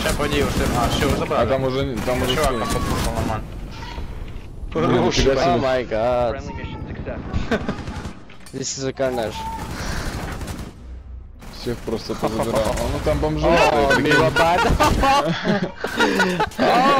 Ще подію, уже. А, ще забрали. А там уже, там уже Чувак, подпушил нормально. Oh my god. This is a carnage. Всех просто позабирал. А ну там бомжи. Oh,